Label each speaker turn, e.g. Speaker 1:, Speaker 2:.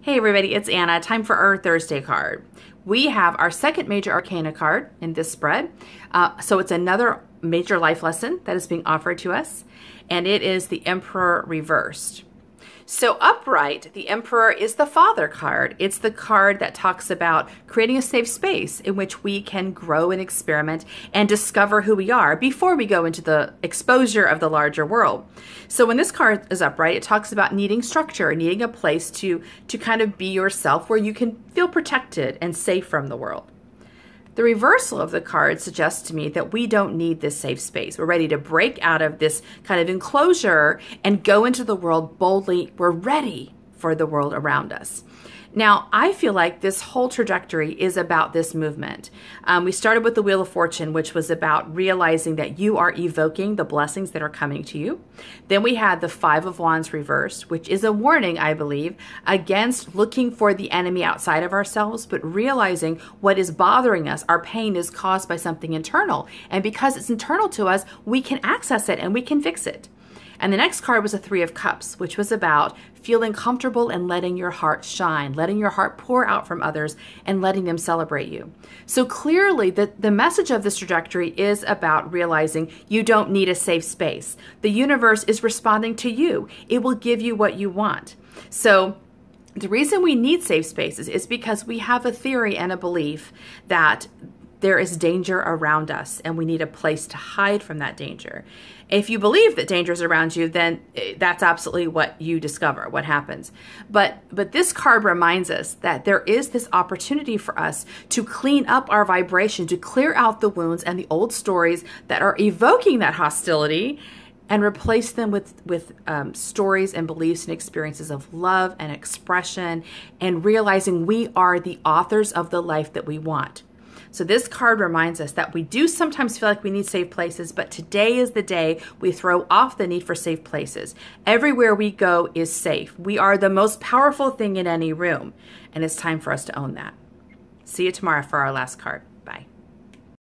Speaker 1: Hey everybody, it's Anna. Time for our Thursday card. We have our second major arcana card in this spread. Uh, so it's another major life lesson that is being offered to us, and it is the Emperor reversed. So upright, the Emperor is the Father card. It's the card that talks about creating a safe space in which we can grow and experiment and discover who we are before we go into the exposure of the larger world. So when this card is upright, it talks about needing structure, needing a place to to kind of be yourself where you can feel protected and safe from the world. The reversal of the card suggests to me that we don't need this safe space. We're ready to break out of this kind of enclosure and go into the world boldly. We're ready for the world around us. Now, I feel like this whole trajectory is about this movement. Um, we started with the Wheel of Fortune, which was about realizing that you are evoking the blessings that are coming to you. Then we had the Five of Wands reversed, which is a warning, I believe, against looking for the enemy outside of ourselves, but realizing what is bothering us. Our pain is caused by something internal. And because it's internal to us, we can access it and we can fix it. And the next card was a Three of Cups, which was about feeling comfortable and letting your heart shine, letting your heart pour out from others and letting them celebrate you. So clearly, the, the message of this trajectory is about realizing you don't need a safe space. The universe is responding to you, it will give you what you want. So, the reason we need safe spaces is because we have a theory and a belief that there is danger around us and we need a place to hide from that danger. If you believe that danger is around you, then eh, that's absolutely what you discover, what happens. But but this card reminds us that there is this opportunity for us to clean up our vibration, to clear out the wounds and the old stories that are evoking that hostility and replace them with with um, stories and beliefs and experiences of love and expression and realizing we are the authors of the life that we want so this card reminds us that we do sometimes feel like we need safe places, but today is the day we throw off the need for safe places. Everywhere we go is safe. We are the most powerful thing in any room, and it's time for us to own that. See you tomorrow for our last card.